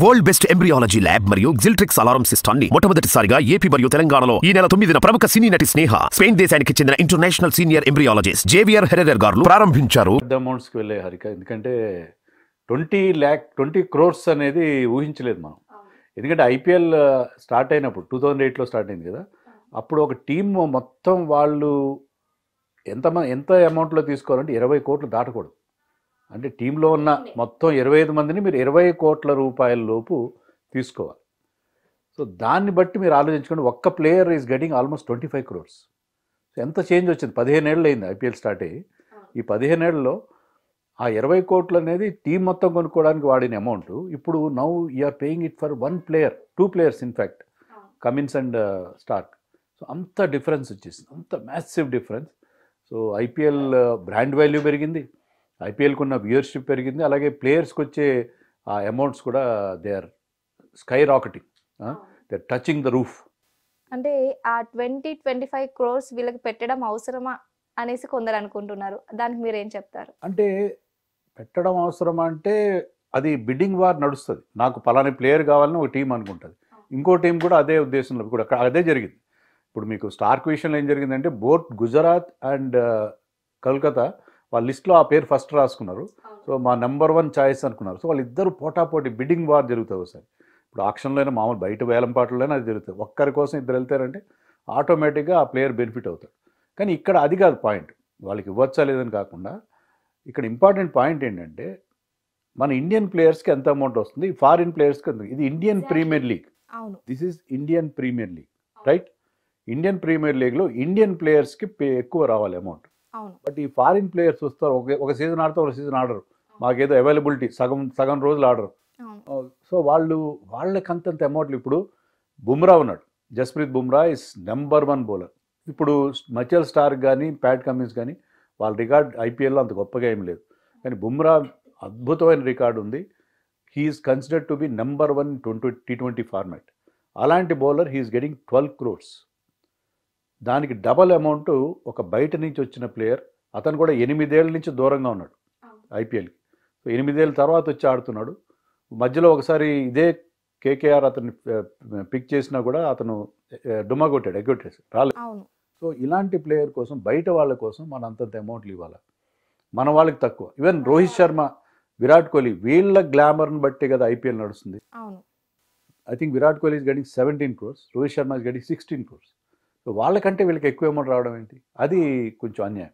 World best embryology lab మరియు జిల్ట్రిక్స్ alarm సిస్టమ్ని మొట్టమొదటిసారిగా ఏపీ మరియు తెలంగాణలో ఈ నెల తొమ్మిదిన ప్రముఖ సినీ నటి స్నేహ స్పెయిన్ దేశానికి చెందిన international senior embryologist Javier Herrera గారు ప్రారంభించారు. పెద్ద అమౌంట్స్కి వెళ్ళే హరిక ఎందుకంటే ట్వంటీ ల్యాక్ ట్వంటీ క్రోర్స్ అనేది ఊహించలేదు మనం. ఎందుకంటే ఐపీఎల్ స్టార్ట్ అయినప్పుడు టూ థౌజండ్ ఎయిట్లో స్టార్ట్ అయింది కదా. అప్పుడు ఒక టీం మొత్తం వాళ్ళు ఎంత ఎంత అమౌంట్లో తీసుకోవాలంటే ఇరవై కోట్లు దాటకూడదు. అంటే టీంలో ఉన్న మొత్తం ఇరవై ఐదు మందిని మీరు ఇరవై కోట్ల రూపాయల లోపు తీసుకోవాలి. సో దాన్ని బట్టి మీరు ఆలోచించుకోండి ఒక్క player is getting almost twenty five crores. So ఎంత చేంజ్ వచ్చింది? పదిహేను ఏళ్ళు అయింది ఐపీఎల్ స్టార్ట్ అయ్యి. ఈ పదిహేను ఏళ్ళలో ఆ ఇరవై కోట్లు అనేది టీం మొత్తం కొనుక్కోవడానికి వాడిన అమౌంట్. ఇప్పుడు now you're paying it for one player two players in fact Cummins and Starc. So అంత డిఫరెన్స్ వచ్చేసింది అంత massive difference. So IPL brand value పెరిగింది. ఐపీఎల్కి ఉన్న వ్యూయర్షిప్ పెరిగింది. అలాగే ప్లేయర్స్కి వచ్చే ఆ అమౌంట్స్ కూడా they are skyrocketing they are touching the roof. అంటే ఆ ట్వంటీ ట్వంటీ ఫైవ్ క్రోర్స్ వీళ్ళకి పెట్టడం అవసరమా అనేసి కొందరు అనుకుంటున్నారు. దానికి మీరు ఏం చెప్తారు? అంటే పెట్టడం అవసరం అంటే అది బిడ్డింగ్ వార్ నడుస్తుంది. నాకు పలాని ప్లేయర్ కావాలని ఒక టీం అనుకుంటుంది. ఇంకో టీం కూడా అదే ఉద్దేశంలో కూడా అక్కడ అదే జరిగింది. ఇప్పుడు మీకు స్టార్క్ విషయంలో ఏం జరిగిందంటే బోత్ గుజరాత్ అండ్ కల్కత్తా వాళ్ళ లిస్ట్లో ఆ పేరు ఫస్ట్ రాసుకున్నారు. సో మా నెంబర్ వన్ చాయిస్ అనుకున్నారు. సో వాళ్ళిద్దరు పోటాపోటీ బిడ్డింగ్ వార్ జరుగుతుంది ఒకసారి ఇప్పుడు ఆక్షన్లో అయినా మామూలు బయట వేలంపాట్లలోనే అది జరుగుతుంది ఒక్కరి కోసం ఇద్దరు వెళ్తారంటే ఆటోమేటిక్గా ఆ ప్లేయర్ బెనిఫిట్ అవుతాడు. కానీ ఇక్కడ అది కాదు పాయింట్ వాళ్ళకి ఇవ్వచ్చా లేదని కాకుండా ఇక్కడ ఇంపార్టెంట్ పాయింట్ ఏంటంటే మన ఇండియన్ ప్లేయర్స్కి ఎంత అమౌంట్ వస్తుంది? ఫారిన్ ప్లేయర్స్కి ఎంత? ఇది ఇండియన్. ప్రీమియర్ లీగ్ అవును. This is Indian Premier League right Indian Premier లీగ్లో ఇండియన్ ప్లేయర్స్కి పే ఎక్కువ రావాలి అమౌంట్ బట్ ఈ ఫారిన్ ప్లేయర్స్ వస్తారు ఒక ఒక సీజన్ ఆడతారు ఒక సీజన్ ఆడరు. మాకేదో అవైలబిలిటీ సగం సగం రోజులు ఆడరు. సో వాళ్ళు వాళ్ళకి అంతంత అమౌంట్లు ఇప్పుడు బుమ్రా ఉన్నాడు. Jasprit Bumrah is number one bowler ఇప్పుడు మచల్ స్టార్ కానీ ప్యాట్ కమిన్స్ కానీ వాళ్ళ రికార్డ్ ఐపీఎల్లో అంత గొప్పగా ఏం లేదు. కానీ బుమ్రా అద్భుతమైన రికార్డు ఉంది. He's considered to be number one twenty T twenty format అలాంటి bowler he's getting twelve crores దానికి డబల్ అమౌంట్ ఒక బయట నుంచి వచ్చిన ప్లేయర్ అతను కూడా ఎనిమిదేళ్ళ నుంచి దూరంగా ఉన్నాడు ఐపీఎల్కి సో ఎనిమిదేళ్ళ తర్వాత వచ్చి ఆడుతున్నాడు. మధ్యలో ఒకసారి ఇదే కేకేఆర్ అతన్ని పిక్ చేసినా కూడా అతను డుమ్మా కొట్టాడు ఎగ్గొట్టేసి రాలేదు. సో ఇలాంటి ప్లేయర్ కోసం బయట వాళ్ళ కోసం మన అంతంత అమౌంట్లు ఇవ్వాలి? మన వాళ్ళకి తక్కువ. ఈవెన్ రోహిత్ శర్మ విరాట్ కోహ్లీ వీళ్ళ గ్లామర్ని బట్టి కదా ఐపీఎల్ నడుస్తుంది. I think Virat Kohli is getting seventeen crores Rohit Sharma is getting sixteen crores. So వాళ్ళకంటే వీళ్ళకి ఎక్కువ అమౌంట్ రావడం ఏంటి? అది కొంచెం అన్యాయం.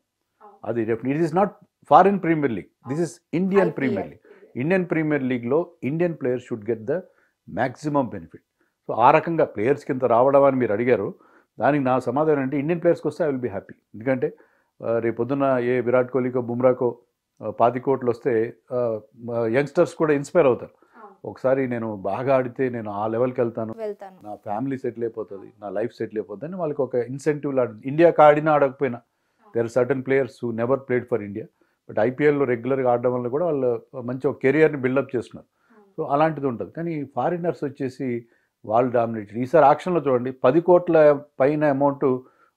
అది definite it is not foreign Premier League this is Indian Premier League Indian Premier లీగ్లో Indian players should get the maximum benefit so ఆ రకంగా ప్లేయర్స్ కింద రావడం అని మీరు అడిగారు. దానికి నా సమాధానం అంటే ఇండియన్ ప్లేయర్స్కి వస్తే ఐ విల్ బీ హ్యాపీ ఎందుకంటే రేపు పొద్దున్న ఏ విరాట్ కోహ్లీకో బుమ్రాకో పాతి కోట్లు వస్తే యంగ్స్టర్స్ కూడా ఇన్స్పైర్ అవుతారు. ఒకసారి నేను బాగా ఆడితే నేను ఆ లెవెల్కి వెళ్తాను. వెళ్తాను. నా ఫ్యామిలీ సెటిల్ అయిపోతుంది నా లైఫ్ సెటిల్ అయిపోతుంది అని వాళ్ళకి ఒక ఇన్సెంటివ్ ఇండియాకి ఆడినా ఆడకపోయినా. There certain players who never played for India but ఐపీఎల్లో రెగ్యులర్గా ఆడడం వల్ల కూడా వాళ్ళు మంచి ఒక కెరియర్ని బిల్డప్ చేస్తున్నారు. సో అలాంటిది ఉంటుంది. కానీ ఫారినర్స్ వచ్చేసి వాళ్ళు డామినేటెడ్ ఈసారి ఆక్షన్లో చూడండి పది కోట్ల పైన అమౌంట్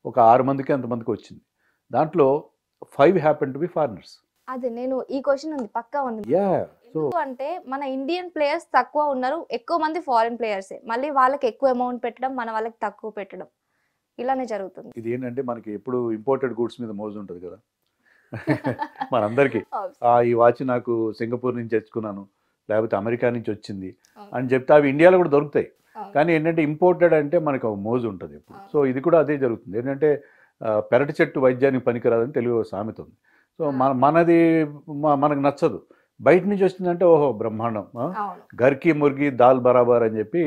ఒక ఆరు మందికి అంతమందికి వచ్చింది. దాంట్లో five happen to be foreigners అదే నేను ఈ క్వశ్చన్ ఉంది పక్కా ఉంది. యా అంటే మన ఇండియన్ ప్లేయర్స్ తక్కువ ఉన్నారు ఎక్కువ మంది ఫారిన్ ప్లేయర్సే మళ్ళీ వాళ్ళకి ఎక్కువ అమౌంట్ పెట్టడం మన వాళ్ళకి తక్కువ పెట్టడం. ఇలానే జరుగుతుంది. ఇది ఏంటంటే మనకి ఎప్పుడు ఇంపోర్టెడ్ గూడ్స్ మీద మోజు ఉంటుంది కదా. మనందరికీ. ఆ, ఈ వాచ్ నాకు సింగపూర్ నుంచి తెచ్చుకున్నాను లేకపోతే అమెరికా నుంచి వచ్చింది. అని చెప్తే అవి ఇండియాలో కూడా దొరుకుతాయి. కానీ ఏంటంటే ఇంపోర్టెడ్ అంటే మనకు మోజు ఉంటుంది ఎప్పుడు. అవును. సో ఇది కూడా అదే జరుగుతుంది. ఏంటంటే పెరటి చెట్టు వైద్యానికి పనికిరాదని తెలుగు సామెత ఉంది. సో మన మనది మనకు నచ్చదు. బయట నుంచి వచ్చిందంటే ఓహో బ్రహ్మాండం గర్కి ముర్గి దాల్ బరాబర్ అని చెప్పి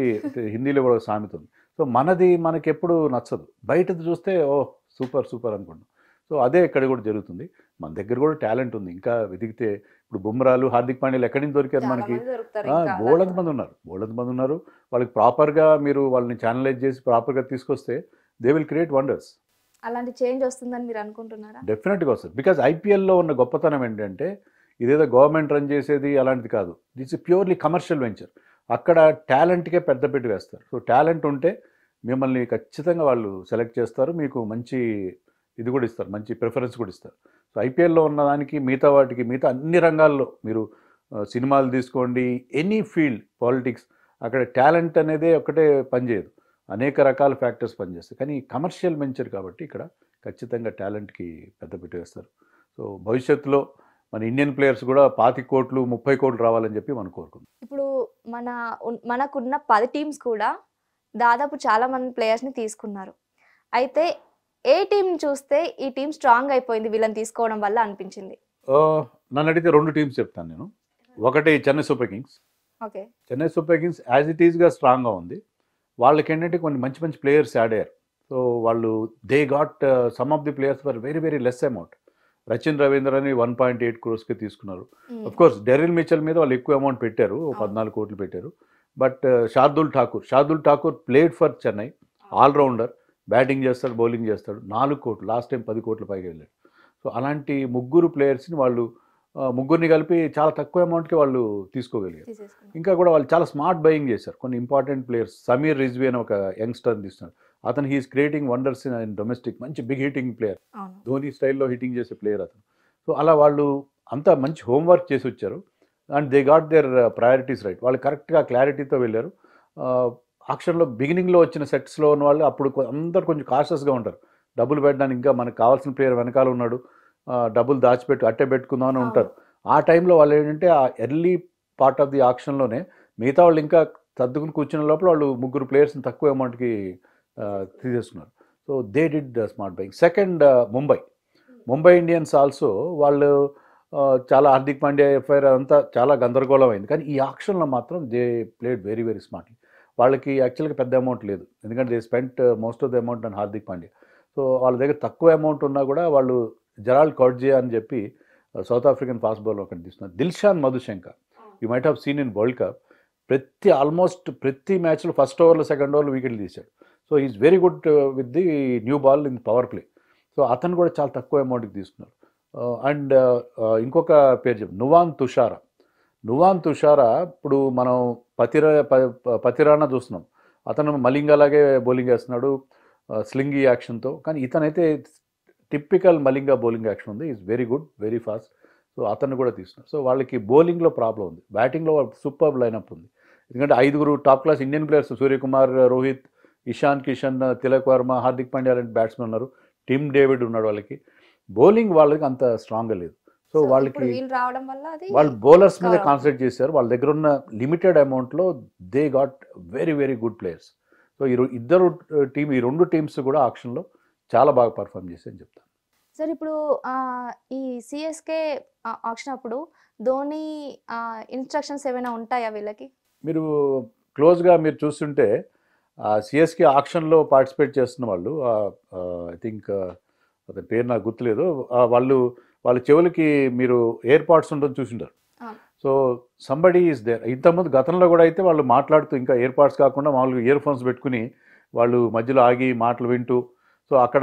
హిందీలో కూడా ఒక సామెత ఉంది. సో మనది మనకి ఎప్పుడు నచ్చదు. బయటది చూస్తే ఓ సూపర్ సూపర్ అనుకుంటాం. సో అదే ఇక్కడ కూడా జరుగుతుంది. మన దగ్గర కూడా టాలెంట్ ఉంది. ఇంకా వెతికితే ఇప్పుడు బుమ్రాలు హార్దిక్ పాండ్యాలు ఎక్కడి నుంచి దొరికారు మనకి? అలాగా. మంది ఉన్నారు. బోలెంత మంది ఉన్నారు. వాళ్ళకి ప్రాపర్గా మీరు వాళ్ళని ఛానలైజ్ చేసి ప్రాపర్గా తీసుకొస్తే దే విల్ క్రియేట్ వండర్స్ అలాంటి చేంజ్ వస్తుందని మీరు అనుకుంటున్నారా? డెఫినెట్గా వస్తుంది. బికాజ్ ఐపీఎల్లో ఉన్న గొప్పతనం ఏంటంటే ఇదేదో గవర్నమెంట్ రన్ చేసేది అలాంటిది కాదు. దిట్స్ ప్యూర్లీ కమర్షియల్ వెంచర్ అక్కడ టాలెంట్కే పెద్దపీట వేస్తారు. సో టాలెంట్ ఉంటే మిమ్మల్ని ఖచ్చితంగా వాళ్ళు సెలెక్ట్ చేస్తారు. మీకు మంచి ఇది కూడా ఇస్తారు. మంచి ప్రిఫరెన్స్ కూడా ఇస్తారు. సో ఐపీఎల్లో ఉన్నదానికి మిగతా వాటికి మిగతా అన్ని రంగాల్లో మీరు సినిమాలు తీసుకోండి. ఎనీ ఫీల్డ్ పాలిటిక్స్ అక్కడ టాలెంట్ అనేది ఒకటే పనిచేయదు అనేక రకాల ఫ్యాక్టర్స్ పనిచేస్తాయి కానీ కమర్షియల్ వెంచర్ కాబట్టి ఇక్కడ ఖచ్చితంగా టాలెంట్కి పెట్టి వేస్తారు. సో భవిష్యత్తులో మన ఇండియన్ ప్లేయర్స్ కూడా పాతి కోట్లు ముప్పై కోట్లు రావాలని చెప్పి మనం కోరుకుందాం ఇప్పుడు మన మనకున్న పది టీమ్స్ కూడా దాదాపు చాలా మంది ప్లేయర్స్ని తీసుకున్నారు. అయితే ఏ టీం చూస్తే ఈ టీం స్ట్రాంగ్ అయిపోయింది వీళ్ళని తీసుకోవడం వల్ల అనిపించింది? నన్ను అడిగితే రెండు టీమ్స్ చెప్తాను నేను. ఒకటి Chennai Super Kings okay. Chennai Super Kings as it ఈస్గా స్ట్రాంగ్గా ఉంది. వాళ్ళకి ఏంటంటే కొన్ని మంచి మంచి ప్లేయర్స్ యాడ్ అయ్యారు. సో వాళ్ళు they got some of the players for very very less amount Rachin Ravindra అని వన్ పాయింట్ ఎయిట్ క్రోర్స్కి తీసుకున్నారు. కోర్స్ డెరిల్ మిచల్ మీద వాళ్ళు ఎక్కువ అమౌంట్ పెట్టారు. పద్నాలుగు కోట్లు పెట్టారు. But Shardul Thakur Shardul Thakur played for Chennai allrounder batting చేస్తాడు బౌలింగ్ చేస్తాడు నాలుగు కోట్లు లాస్ట్ టైం పది కోట్ల పైగా వెళ్ళాడు. సో అలాంటి ముగ్గురు ప్లేయర్స్ని వాళ్ళు ముగ్గురిని కలిపి చాలా తక్కువ అమౌంట్కి వాళ్ళు తీసుకోగలిగారు. ఇంకా కూడా వాళ్ళు చాలా స్మార్ట్ బయింగ్ చేశారు. కొన్ని ఇంపార్టెంట్ ప్లేయర్స్ సమీర్ రిజ్వీ అని ఒక యంగ్స్టర్ తీస్తున్నారు. అతను he's creating wonders in domestic మంచి బిగ్ హిట్టింగ్ ప్లేయర్. ధోని స్టైల్లో హిట్టింగ్ చేసే ప్లేయర్ అతను. సో అలా వాళ్ళు అంతా మంచి హోంవర్క్ చేసి వచ్చారు. And they got their priorities right వాళ్ళు కరెక్ట్గా క్లారిటీతో వెళ్ళారు. ఆక్షన్లో బిగినింగ్లో వచ్చిన సెట్స్లో ఉన్న వాళ్ళు అప్పుడు అందరు కొంచెం కాషియస్గా ఉంటారు. డబ్బులు పెట్టడానికి ఇంకా మనకు కావాల్సిన ప్లేయర్ వెనకాల ఉన్నాడు. ఆ, డబ్బులు దాచిపెట్టు అట్టే పెట్టుకుందాం అని ఉంటారు. ఆ టైంలో వాళ్ళు ఏంటంటే ఆ ఎర్లీ పార్ట్ ఆఫ్ ది ఆక్షన్లోనే మిగతా వాళ్ళు ఇంకా సర్దుకుని కూర్చున్న లోపల వాళ్ళు ముగ్గురు ప్లేయర్స్ని తక్కువ అమౌంట్కి తీసేసుకున్నారు. So they did smart bike second Mumbai. Mumbai Indians also వాళ్ళు చాలా హార్దిక్ పాండ్యా ఎఫ్ఐఆర్ అంతా చాలా గందరగోళం అయింది కానీ ఈ ఆక్షన్లో మాత్రం they played very very smartly. వాళ్ళకి యాక్చువల్గా పెద్ద అమౌంట్ లేదు. ఎందుకంటే they spent most of the amount and Hardik Pandya. So వాళ్ళ దగ్గర తక్కువ అమౌంట్ ఉన్నా కూడా వాళ్ళు జరాల్ కౌడ్జే అని చెప్పి సౌత్ ఆఫ్రికన్ ఫాస్ట్ బౌలర్ ఒకటి తీసుకున్నారు Dilshan Madushanka. You might have seen in World Cup ప్రతి ఆల్మోస్ట్ ప్రతి మ్యాచ్లో ఫస్ట్ ఓవర్లో సెకండ్ ఓవర్లో వికెట్లు తీశాడు. So is very good uh, with the new ball in power play. So అతను కూడా చాలా తక్కువ అమౌంట్కి తీసుకున్నారు uh, అండ్ uh, ఇంకొక పేరు చెప్పు నువాన్ తుషారా. నువాన్ తుషారా ఇప్పుడు మనం పతిరా ప- పతిరానా చూస్తున్నాం. అతను మలింగాలాగే బౌలింగ్ వేస్తున్నాడు స్లింగి యాక్షన్తో. కానీ ఇతనైతే టిపికల్ మలింగ బౌలింగ్ యాక్షన్ ఉంది. Is very good very fast. So అతను కూడా తీసుకున్నారు సో వాళ్ళకి బౌలింగ్లో ప్రాబ్లం ఉంది. బ్యాటింగ్లో సూపర్ లైనప్ ఉంది. ఎందుకంటే ఐదుగురు top class Indian players Suryakumar Rohit Ishan Kishan Tilak Varma Hardik Pandya లాంటి బ్యాట్స్మెన్ ఉన్నారు. టిమ్ డేవిడ్ ఉన్నాడు వాళ్ళకి. బౌలింగ్ వాళ్ళకి అంత స్ట్రాంగ్గా లేదు. సో వాళ్ళకి వీళ్ళు రావడం వల్ల అది వాళ్ళు బౌలర్స్ మీద కాన్సన్ట్రేట్ చేశారు. వాళ్ళ దగ్గర ఉన్న limited అమౌంట్లో they got very very good players so ఈ ఇద్దరు టీం ఈ రెండు టీమ్స్ కూడా ఆక్షన్లో చాలా బాగా పర్ఫామ్ చేశాయని చెప్తాను. సార్ ఇప్పుడు ఈ సిఎస్కే ఆప్షన్ అప్పుడు ధోని ఇన్స్ట్రక్షన్స్ ఏమైనా ఉంటాయా వీళ్ళకి? మీరు క్లోజ్గా మీరు చూస్తుంటే సిఎస్కే ఆక్షన్లో పార్టిసిపేట్ చేస్తున్న వాళ్ళు ఐ థింక్ అతని పేరు నాకు గుర్తులేదు వాళ్ళు వాళ్ళ చెవులకి మీరు ఎయిర్పాడ్స్ ఉండడం చూసింటారు. సో సంబడి ఈస్ దేర్ ఇంతకుముందు గతంలో కూడా అయితే వాళ్ళు మాట్లాడుతూ ఇంకా ఎయిర్పాడ్స్ కాకుండా మామూలుగా ఇయర్ ఫోన్స్ పెట్టుకుని వాళ్ళు మధ్యలో ఆగి మాటలు వింటూ సో అక్కడ